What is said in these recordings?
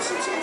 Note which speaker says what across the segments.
Speaker 1: Thank you.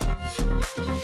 Speaker 1: なに?